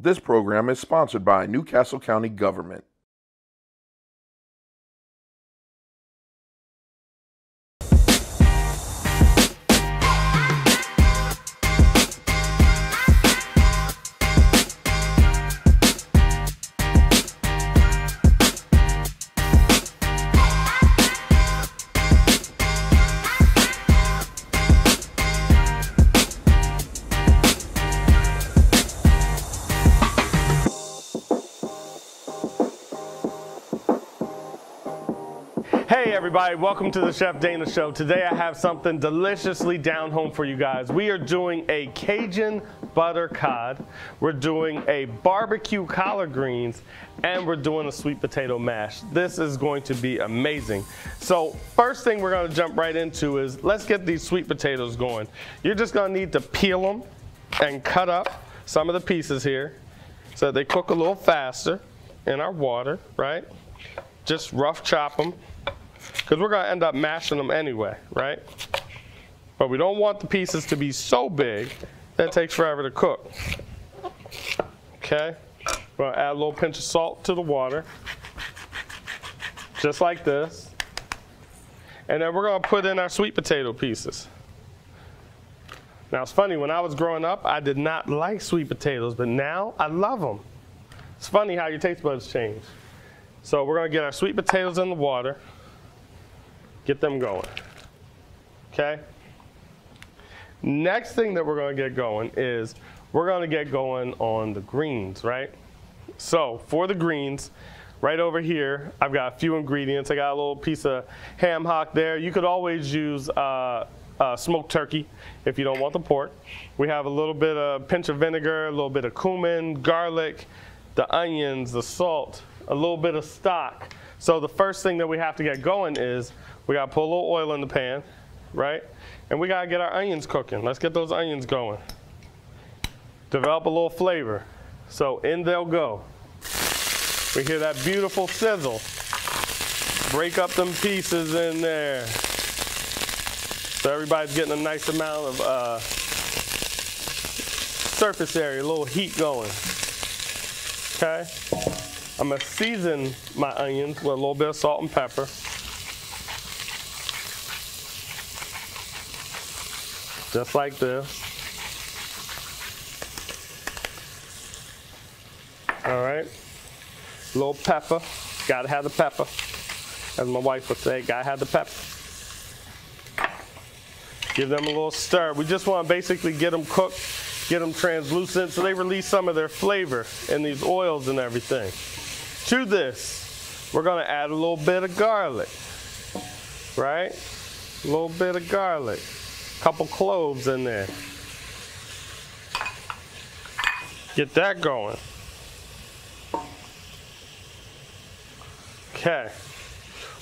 This program is sponsored by New Castle County Government. Everybody, welcome to the Chef Dana Show. Today I have something deliciously down home for you guys. We are doing a Cajun butter cod, we're doing a barbecue collard greens, and we're doing a sweet potato mash. This is going to be amazing. So first thing we're gonna jump right into is let's get these sweet potatoes going. You're just gonna need to peel them and cut up some of the pieces here so that they cook a little faster in our water, right? Just rough chop them because we're going to end up mashing them anyway, right? But we don't want the pieces to be so big that takes forever to cook. Okay? We're going to add a little pinch of salt to the water, just like this. And then we're going to put in our sweet potato pieces. Now it's funny, when I was growing up, I did not like sweet potatoes, but now I love them. It's funny how your taste buds change. So we're going to get our sweet potatoes in the water. Get them going. Okay? Next thing that we're going to get going is we're going to get going on the greens, right? So for the greens, right over here, I've got a few ingredients. I got a little piece of ham hock there. You could always use uh, uh, smoked turkey if you don't want the pork. We have a little bit of pinch of vinegar, a little bit of cumin, garlic, the onions, the salt, a little bit of stock. So the first thing that we have to get going is we gotta put a little oil in the pan, right? And we gotta get our onions cooking. Let's get those onions going. Develop a little flavor. So in they'll go. We hear that beautiful sizzle. Break up them pieces in there. So everybody's getting a nice amount of uh, surface area, a little heat going. Okay? I'm gonna season my onions with a little bit of salt and pepper. just like this. All right, a little pepper, gotta have the pepper. As my wife would say, gotta have the pepper. Give them a little stir. We just wanna basically get them cooked, get them translucent so they release some of their flavor in these oils and everything. To this, we're gonna add a little bit of garlic, right? A little bit of garlic a couple cloves in there. Get that going. Okay.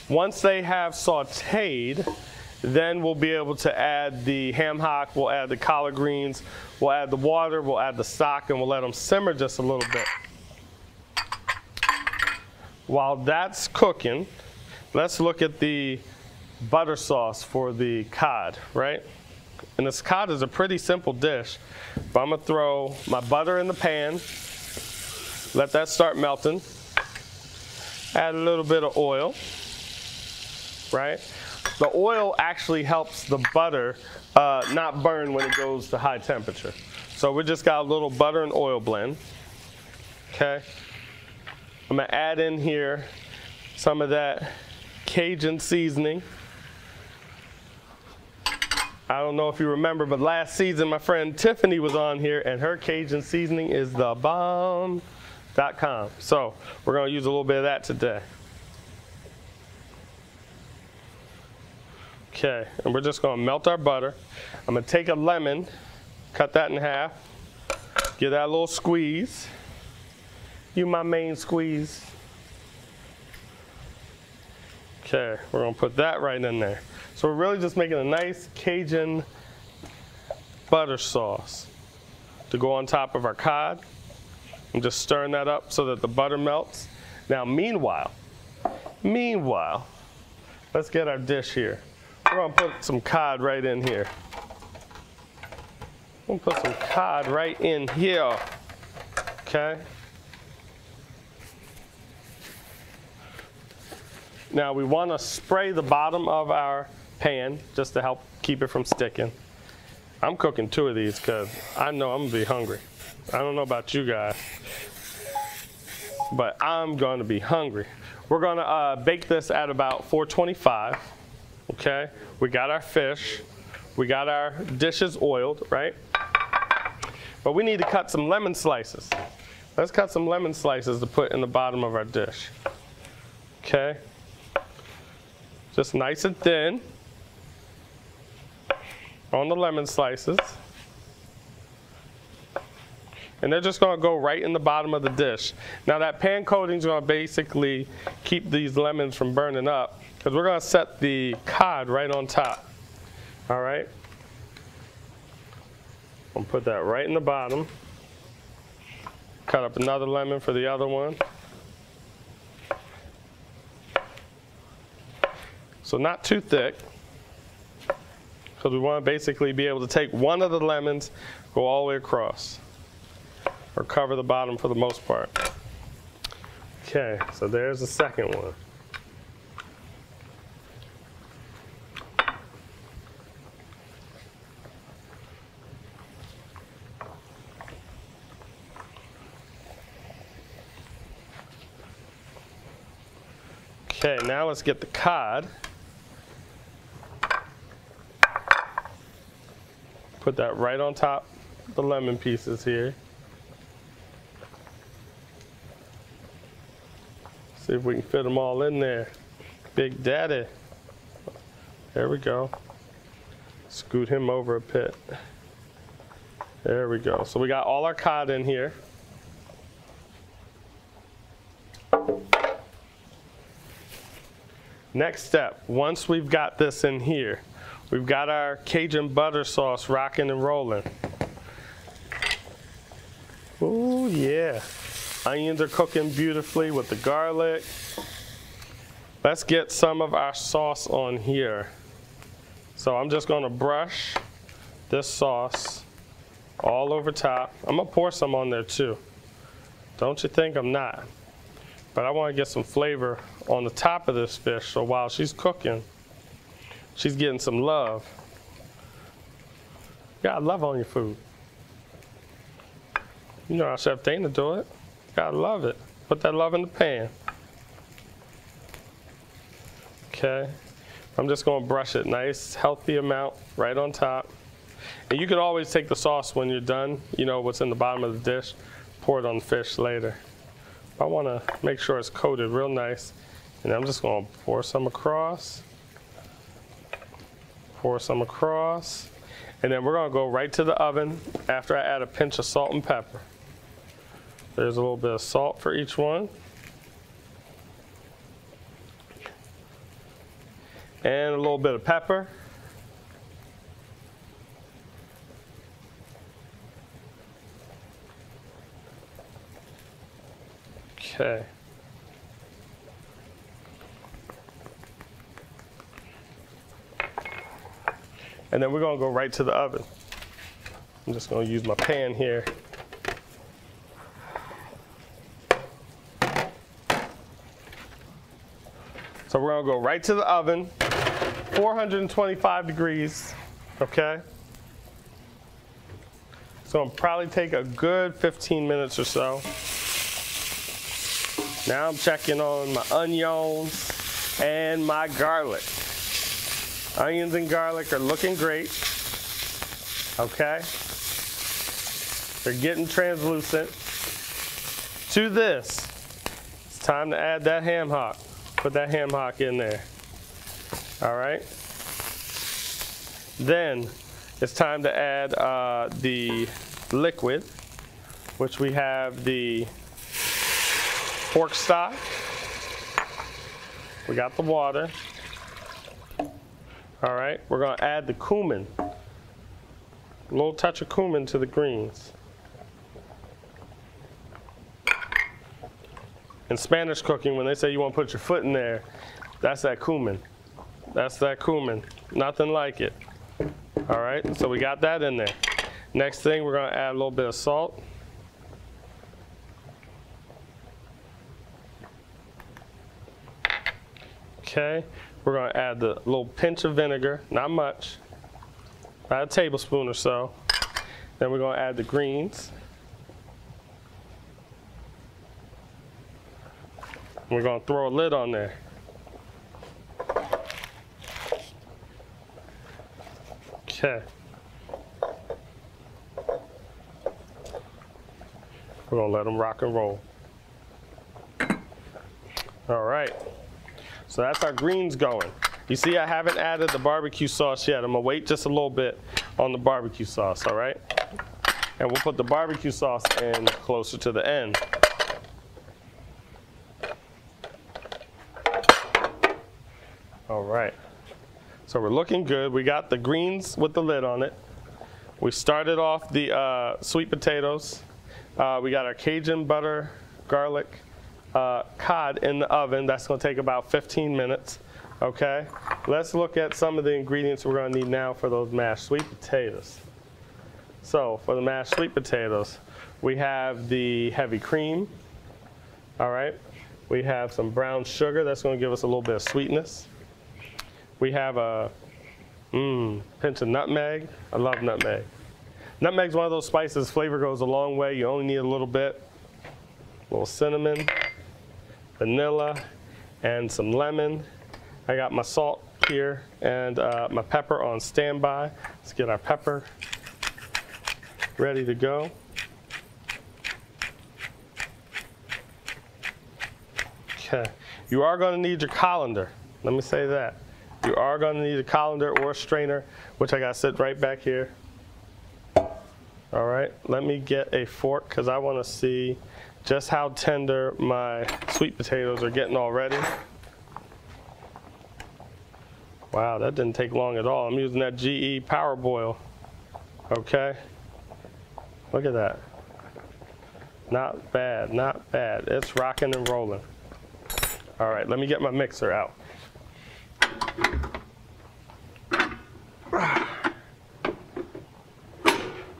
Once they have sauteed, then we'll be able to add the ham hock, we'll add the collard greens, we'll add the water, we'll add the stock, and we'll let them simmer just a little bit. While that's cooking, let's look at the butter sauce for the cod, right? And this cod is a pretty simple dish. But I'm gonna throw my butter in the pan, let that start melting. Add a little bit of oil, right? The oil actually helps the butter uh, not burn when it goes to high temperature. So we just got a little butter and oil blend, okay? I'm gonna add in here some of that Cajun seasoning. I don't know if you remember, but last season my friend Tiffany was on here and her Cajun seasoning is the bomb.com. So we're to use a little bit of that today. Okay, and we're just to melt our butter. I'm to take a lemon, cut that in half, give that a little squeeze. You my main squeeze. Okay, we're to put that right in there. So we're really just making a nice Cajun butter sauce to go on top of our cod. I'm just stirring that up so that the butter melts. Now, meanwhile, meanwhile, let's get our dish here. We're gonna put some cod right in here. We'll put some cod right in here. Okay? Now we want to spray the bottom of our pan just to help keep it from sticking. I'm cooking two of these because I know I'm going to be hungry. I don't know about you guys, but I'm going to be hungry. We're going to uh, bake this at about 425. Okay? We got our fish. We got our dishes oiled, right? But we need to cut some lemon slices. Let's cut some lemon slices to put in the bottom of our dish. Okay? Just nice and thin on the lemon slices. And they're just gonna go right in the bottom of the dish. Now that pan coating is gonna basically keep these lemons from burning up because we're gonna set the cod right on top. All right? I'll put that right in the bottom. Cut up another lemon for the other one. So not too thick, because we want to basically be able to take one of the lemons, go all the way across, or cover the bottom for the most part. Okay, so there's the second one. Okay, now let's get the cod. Put that right on top the lemon pieces here. See if we can fit them all in there. Big Daddy. There we go. Scoot him over a bit. There we go. So we got all our cod in here. Next step, once we've got this in here, we've got our Cajun butter sauce rocking and rolling. Oh yeah. Onions are cooking beautifully with the garlic. Let's get some of our sauce on here. So I'm just gonna brush this sauce all over top. I'm gonna pour some on there too. Don't you think I'm not? But I wanna get some flavor on the top of this fish so while she's cooking, she's getting some love. Gotta love on your food. You know how Chef Dana do it. Gotta love it. Put that love in the pan. Okay. I'm just gonna brush it nice, healthy amount right on top. And you can always take the sauce when you're done, you know what's in the bottom of the dish, pour it on the fish later. I wanna make sure it's coated real nice. And I'm just gonna pour some across, pour some across, and then we're gonna go right to the oven after I add a pinch of salt and pepper. There's a little bit of salt for each one. And a little bit of pepper. Okay. And then we're gonna go right to the oven. I'm just gonna use my pan here. So we're gonna go right to the oven, 425 degrees, okay? So it'll probably take a good 15 minutes or so. Now I'm checking on my onions and my garlic. Onions and garlic are looking great. Okay? They're getting translucent. To this, it's time to add that ham hock. Put that ham hock in there. All right? Then it's time to add uh, the liquid, which we have the pork stock. We got the water. All right, we're gonna add the cumin. A little touch of cumin to the greens. In Spanish cooking, when they say you wanna put your foot in there, that's that cumin. That's that cumin, nothing like it. All right, so we got that in there. Next thing, we're gonna add a little bit of salt. Okay, we're gonna add the little pinch of vinegar, not much, about a tablespoon or so. Then we're gonna add the greens. We're gonna throw a lid on there. Okay. We're gonna let them rock and roll. All right. So that's our greens going. You see I haven't added the barbecue sauce yet. I'm gonna wait just a little bit on the barbecue sauce, all right? And we'll put the barbecue sauce in closer to the end. All right. So we're looking good. We got the greens with the lid on it. We started off the uh, sweet potatoes. Uh, we got our Cajun butter, garlic, uh, cod in the oven. That's going to take about 15 minutes. Okay. Let's look at some of the ingredients we're going to need now for those mashed sweet potatoes. So for the mashed sweet potatoes, we have the heavy cream. All right. We have some brown sugar. That's going to give us a little bit of sweetness. We have a mm, pinch of nutmeg. I love nutmeg. Nutmeg's one of those spices, flavor goes a long way. You only need a little bit. A little cinnamon, vanilla, and some lemon. I got my salt here and uh, my pepper on standby. Let's get our pepper ready to go. Okay, you are going to need your colander. Let me say that. You are going to need a colander or a strainer, which I got sit right back here. All right, let me get a fork because I want to see just how tender my sweet potatoes are getting already. Wow, that didn't take long at all. I'm using that GE Power Boil. Okay, look at that. Not bad, not bad. It's rocking and rolling. All right, let me get my mixer out.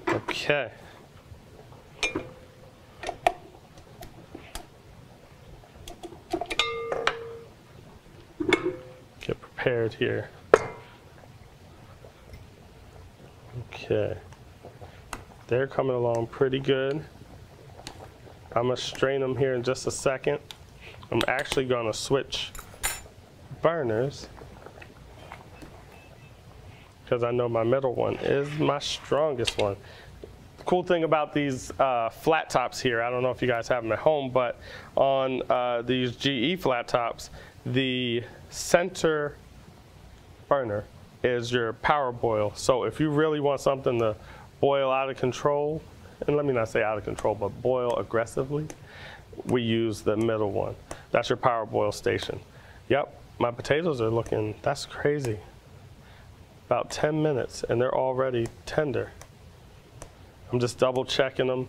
Okay. Get prepared here. Okay. They're coming along pretty good. I'm gonna strain them here in just a second. I'm actually gonna switch burners because I know my middle one is my strongest one. Cool thing about these uh, flat tops here, I don't know if you guys have them at home, but on uh, these GE flat tops, the center burner is your power boil. So if you really want something to boil out of control, and let me not say out of control, but boil aggressively, we use the middle one. That's your power boil station. Yep, my potatoes are looking, that's crazy about 10 minutes and they're already tender. I'm just double checking them,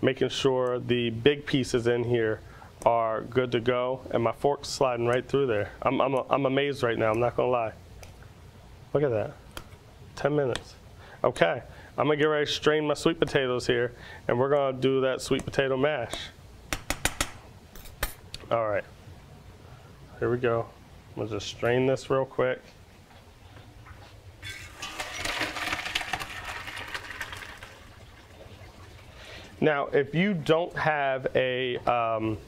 making sure the big pieces in here are good to go and my fork's sliding right through there. I'm, I'm, I'm amazed right now, I'm not gonna lie. Look at that, 10 minutes. Okay, I'm gonna get ready to strain my sweet potatoes here and we're gonna do that sweet potato mash. All right, here we go. I'm gonna just strain this real quick. Now, if you don't have a, um,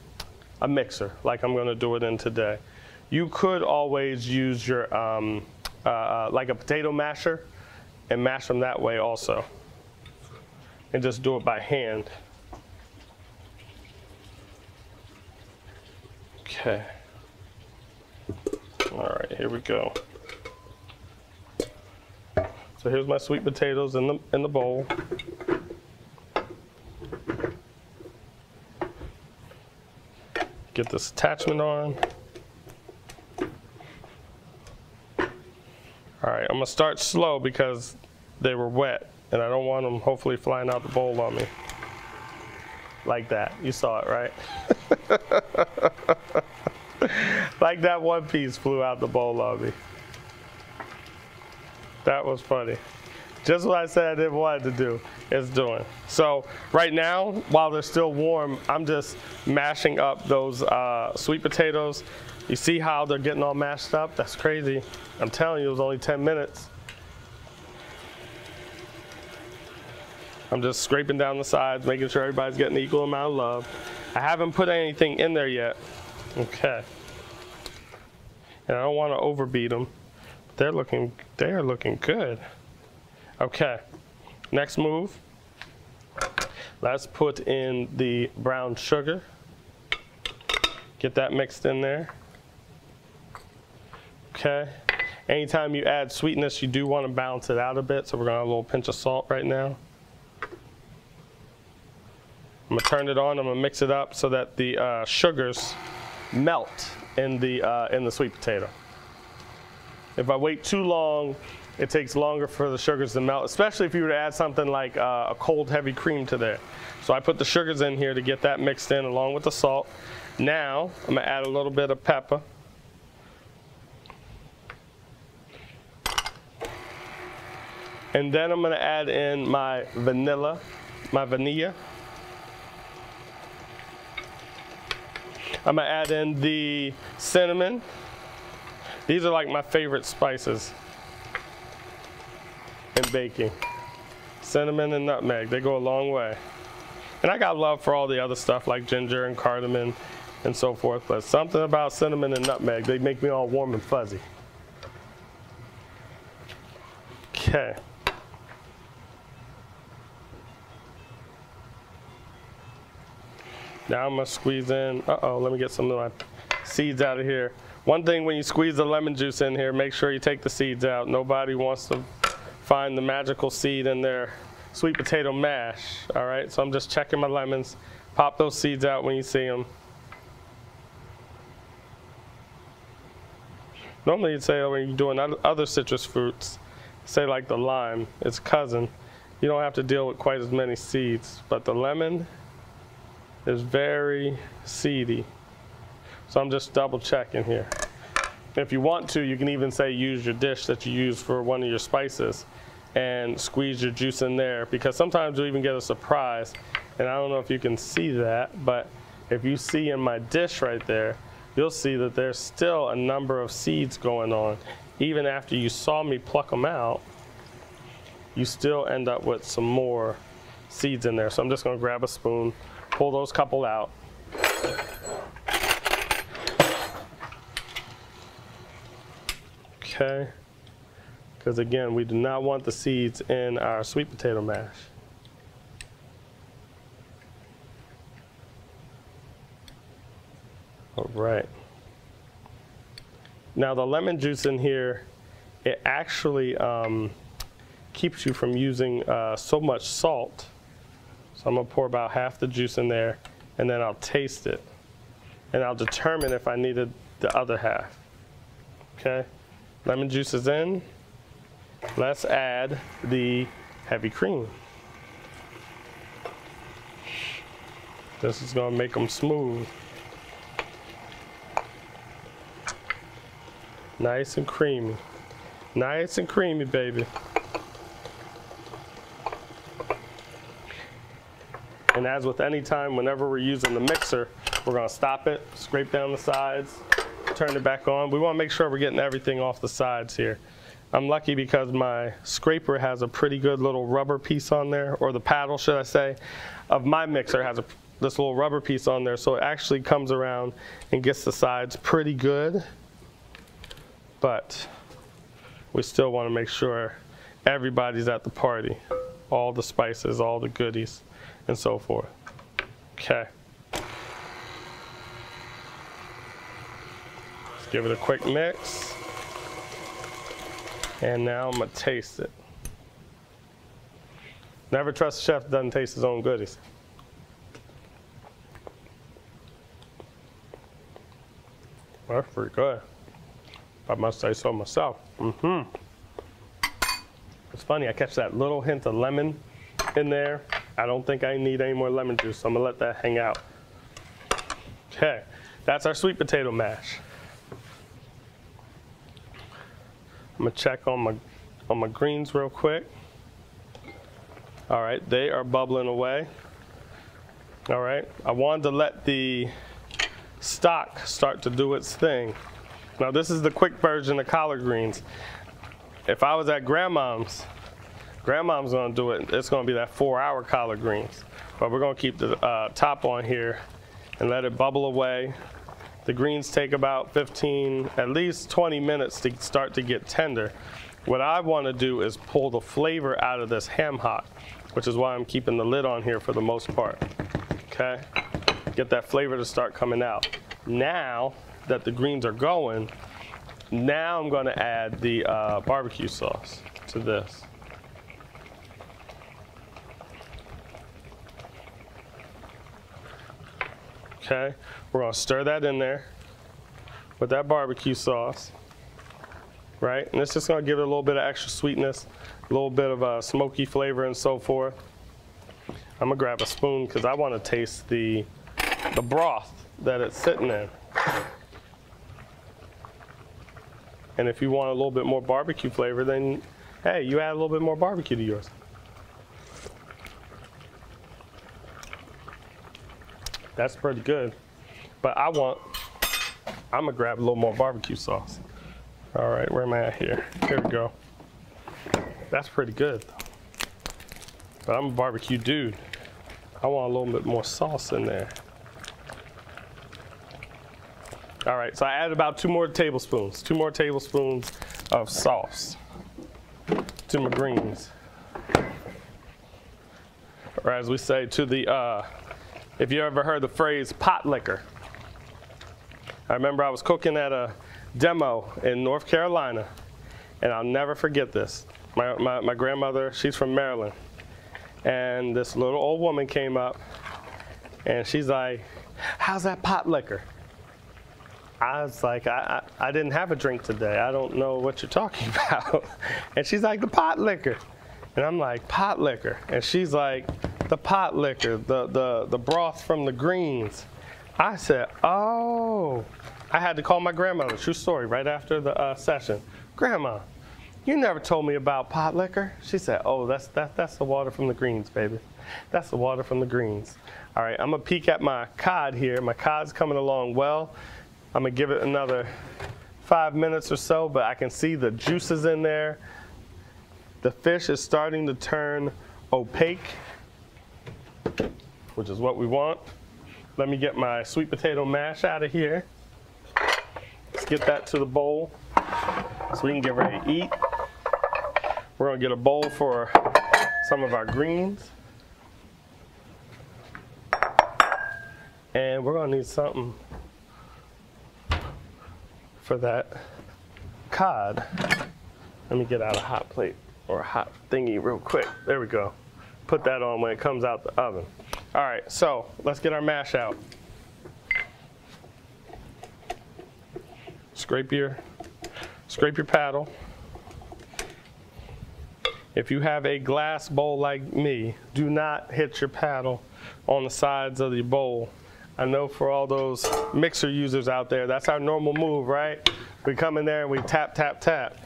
a mixer, like I'm gonna do it in today, you could always use your, um, uh, like a potato masher and mash them that way also. And just do it by hand. Okay. All right, here we go. So here's my sweet potatoes in the, in the bowl. Get this attachment on. All right, I'm gonna start slow because they were wet and I don't want them hopefully flying out the bowl on me. Like that, you saw it, right? like that one piece flew out the bowl on me. That was funny. Just what I said I didn't want to do it's doing. So right now, while they're still warm, I'm just mashing up those uh, sweet potatoes. You see how they're getting all mashed up? That's crazy. I'm telling you, it was only 10 minutes. I'm just scraping down the sides, making sure everybody's getting the equal amount of love. I haven't put anything in there yet. Okay. And I don't want to overbeat them. They're looking, they're looking good. Okay. Next move. Let's put in the brown sugar. Get that mixed in there. Okay. Anytime you add sweetness, you do want to balance it out a bit. So we're going to have a little pinch of salt right now. I'm gonna turn it on. I'm gonna mix it up so that the uh, sugars melt in the uh, in the sweet potato. If I wait too long, it takes longer for the sugars to melt, especially if you were to add something like uh, a cold heavy cream to there. So I put the sugars in here to get that mixed in along with the salt. Now I'm gonna add a little bit of pepper. And then I'm gonna add in my vanilla, my vanilla. I'm gonna add in the cinnamon. These are like my favorite spices in baking. Cinnamon and nutmeg, they go a long way. And I got love for all the other stuff like ginger and cardamom and so forth, but something about cinnamon and nutmeg, they make me all warm and fuzzy. Okay. Now I'm gonna squeeze in, uh-oh, let me get some of my seeds out of here. One thing when you squeeze the lemon juice in here, make sure you take the seeds out. Nobody wants to find the magical seed in their sweet potato mash, all right? So I'm just checking my lemons. Pop those seeds out when you see them. Normally you'd say oh, when you're doing other citrus fruits, say like the lime, its cousin, you don't have to deal with quite as many seeds. But the lemon, is very seedy. So I'm just double checking here. If you want to, you can even say use your dish that you use for one of your spices and squeeze your juice in there because sometimes you'll even get a surprise. And I don't know if you can see that, but if you see in my dish right there, you'll see that there's still a number of seeds going on. Even after you saw me pluck them out, you still end up with some more seeds in there. So I'm just gonna grab a spoon, pull those couple out. Okay, because again, we do not want the seeds in our sweet potato mash. All right. Now the lemon juice in here, it actually um, keeps you from using uh, so much salt so I'm gonna pour about half the juice in there and then I'll taste it. And I'll determine if I needed the other half. Okay, lemon juice is in. Let's add the heavy cream. This is gonna make them smooth. Nice and creamy. Nice and creamy, baby. And as with any time, whenever we're using the mixer, we're gonna stop it, scrape down the sides, turn it back on. We wanna make sure we're getting everything off the sides here. I'm lucky because my scraper has a pretty good little rubber piece on there, or the paddle, should I say, of my mixer has a, this little rubber piece on there, so it actually comes around and gets the sides pretty good. But we still wanna make sure everybody's at the party. All the spices, all the goodies and so forth. Okay. Let's give it a quick mix. And now I'm gonna taste it. Never trust a chef that doesn't taste his own goodies. That's pretty good. I must say so myself. Mm-hmm. It's funny, I catch that little hint of lemon in there. I don't think I need any more lemon juice, so I'm gonna let that hang out. Okay, that's our sweet potato mash. I'm gonna check on my, on my greens real quick. All right, they are bubbling away. All right, I wanted to let the stock start to do its thing. Now this is the quick version of collard greens. If I was at grandmom's, grandmom's gonna do it, it's gonna be that four hour collard greens. But we're gonna keep the uh, top on here and let it bubble away. The greens take about 15, at least 20 minutes to start to get tender. What I wanna do is pull the flavor out of this ham hock, which is why I'm keeping the lid on here for the most part, okay? Get that flavor to start coming out. Now that the greens are going, now I'm gonna add the uh, barbecue sauce to this. Okay, we're gonna stir that in there with that barbecue sauce, right? And it's just gonna give it a little bit of extra sweetness, a little bit of a smoky flavor and so forth. I'm gonna grab a spoon because I wanna taste the, the broth that it's sitting in. And if you want a little bit more barbecue flavor, then hey, you add a little bit more barbecue to yours. That's pretty good. But I want, I'm gonna grab a little more barbecue sauce. All right, where am I at here? Here we go. That's pretty good. But I'm a barbecue dude. I want a little bit more sauce in there. All right, so I added about two more tablespoons, two more tablespoons of sauce to my greens. Or as we say to the, uh, if you ever heard the phrase pot liquor. I remember I was cooking at a demo in North Carolina, and I'll never forget this. My, my, my grandmother, she's from Maryland, and this little old woman came up, and she's like, how's that pot liquor? I was like, I, I, I, didn't have a drink today. I don't know what you're talking about. and she's like, the pot liquor. And I'm like, pot liquor. And she's like, the pot liquor, the, the, the broth from the greens. I said, oh. I had to call my grandmother, true story, right after the uh, session. Grandma, you never told me about pot liquor. She said, oh, that's, that, that's the water from the greens, baby. That's the water from the greens. All right, I'm gonna peek at my cod here. My cod's coming along well. I'm gonna give it another five minutes or so, but I can see the juices in there. The fish is starting to turn opaque, which is what we want. Let me get my sweet potato mash out of here. Let's get that to the bowl so we can get ready to eat. We're gonna get a bowl for some of our greens. And we're gonna need something for that cod. Let me get out a hot plate or a hot thingy real quick. There we go. Put that on when it comes out the oven. All right, so let's get our mash out. Scrape your, scrape your paddle. If you have a glass bowl like me, do not hit your paddle on the sides of the bowl I know for all those mixer users out there, that's our normal move, right? We come in there and we tap, tap, tap,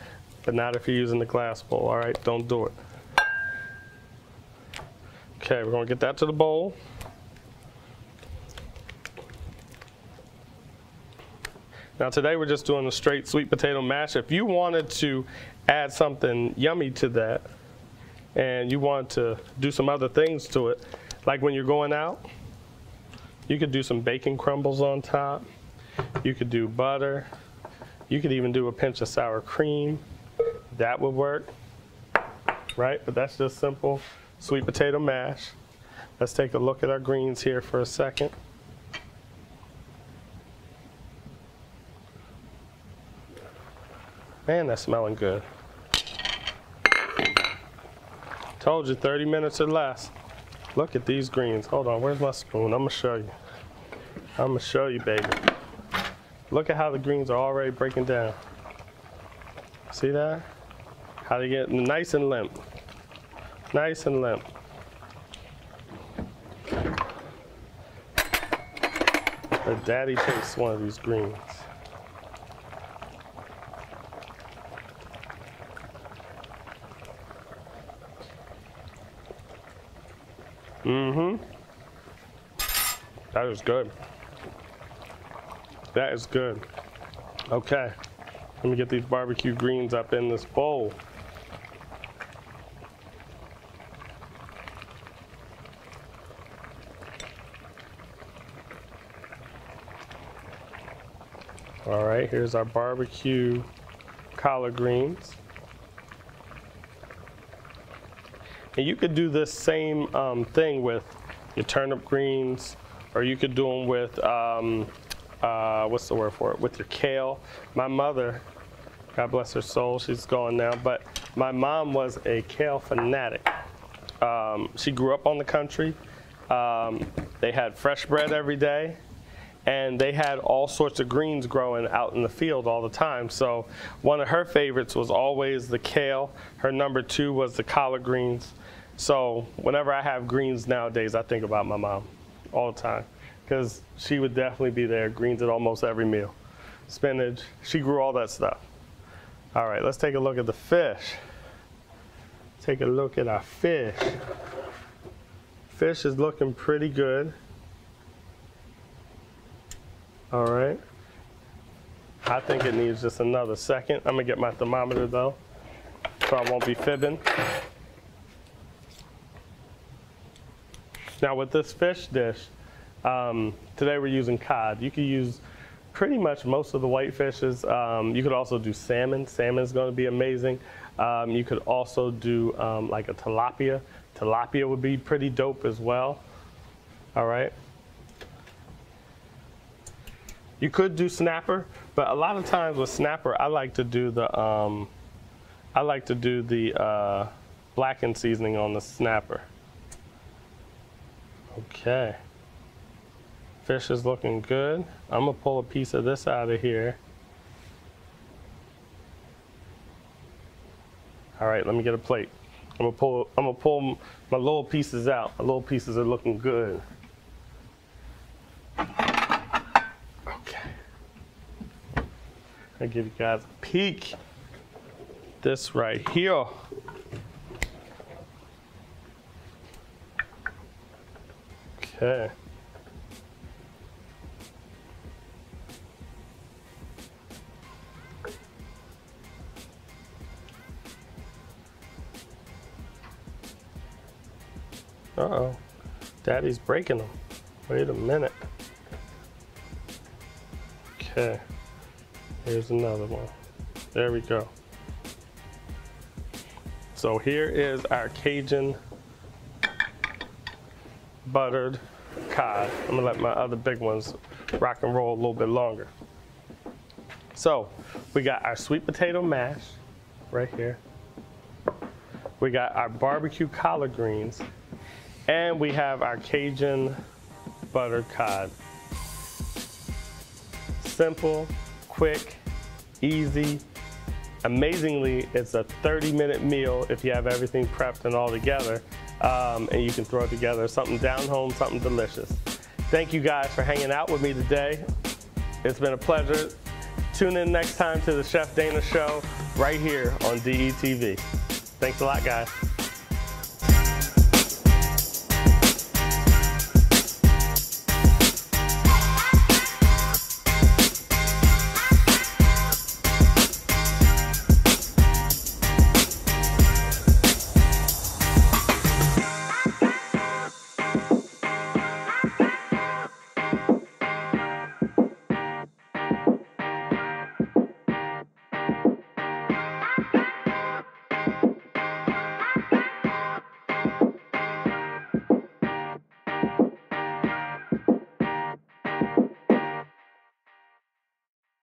but not if you're using the glass bowl, all right? Don't do it. Okay, we're gonna get that to the bowl. Now today we're just doing a straight sweet potato mash. If you wanted to add something yummy to that and you want to do some other things to it, like when you're going out, you could do some bacon crumbles on top. You could do butter. You could even do a pinch of sour cream. That would work, right? But that's just simple sweet potato mash. Let's take a look at our greens here for a second. Man, that's smelling good. Told you 30 minutes or less. Look at these greens. Hold on, where's my spoon? I'm gonna show you. I'm gonna show you, baby. Look at how the greens are already breaking down. See that? How they get nice and limp. Nice and limp. Let daddy takes one of these greens. Mm-hmm. That is good. That is good. Okay. Let me get these barbecue greens up in this bowl. All right, here's our barbecue collard greens. And you could do this same um, thing with your turnip greens, or you could do them with, um, uh, what's the word for it, with your kale. My mother, God bless her soul, she's gone now, but my mom was a kale fanatic. Um, she grew up on the country. Um, they had fresh bread every day and they had all sorts of greens growing out in the field all the time. So one of her favorites was always the kale. Her number two was the collard greens. So whenever I have greens nowadays, I think about my mom all the time because she would definitely be there, greens at almost every meal. Spinach, she grew all that stuff. All right, let's take a look at the fish. Take a look at our fish. Fish is looking pretty good. All right. I think it needs just another second. I'm gonna get my thermometer though, so I won't be fibbing. Now with this fish dish, um, today we're using cod. You could use pretty much most of the white fishes. Um, you could also do salmon. Salmon is gonna be amazing. Um, you could also do um, like a tilapia. Tilapia would be pretty dope as well. All right. You could do snapper, but a lot of times with snapper, I like to do the um, I like to do the uh, blackened seasoning on the snapper. Okay. Fish is looking good. I'm gonna pull a piece of this out of here. All right, let me get a plate. I'm gonna pull. I'm gonna pull my little pieces out. My little pieces are looking good. I give you guys a peek. This right here. Okay. Uh-oh. Daddy's breaking them. Wait a minute. Okay. Here's another one. There we go. So here is our Cajun buttered cod. I'm gonna let my other big ones rock and roll a little bit longer. So we got our sweet potato mash right here. We got our barbecue collard greens and we have our Cajun buttered cod. Simple, quick, easy. Amazingly, it's a 30 minute meal if you have everything prepped and all together. Um, and you can throw it together, something down home, something delicious. Thank you guys for hanging out with me today. It's been a pleasure. Tune in next time to the Chef Dana Show right here on DETV. Thanks a lot, guys.